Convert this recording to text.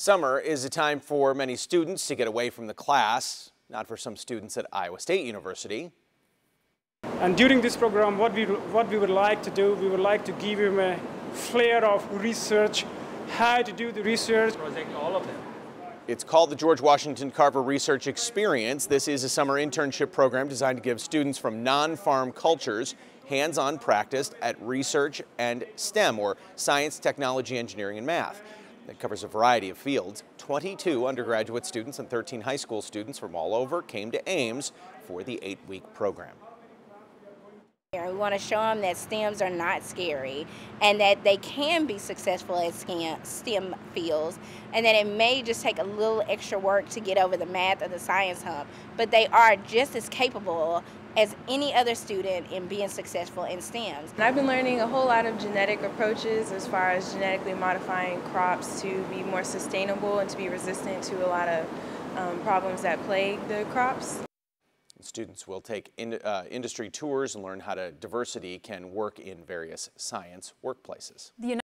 Summer is a time for many students to get away from the class, not for some students at Iowa State University. And during this program, what we, what we would like to do, we would like to give them a flair of research, how to do the research. Project all of them. It's called the George Washington Carver Research Experience. This is a summer internship program designed to give students from non-farm cultures hands-on practice at research and STEM, or science, technology, engineering, and math. It covers a variety of fields. 22 undergraduate students and 13 high school students from all over came to Ames for the eight-week program. We want to show them that STEMs are not scary and that they can be successful at STEM fields and that it may just take a little extra work to get over the math or the science hump, but they are just as capable as any other student in being successful in STEMs. I've been learning a whole lot of genetic approaches as far as genetically modifying crops to be more sustainable and to be resistant to a lot of um, problems that plague the crops. Students will take in, uh, industry tours and learn how to diversity can work in various science workplaces.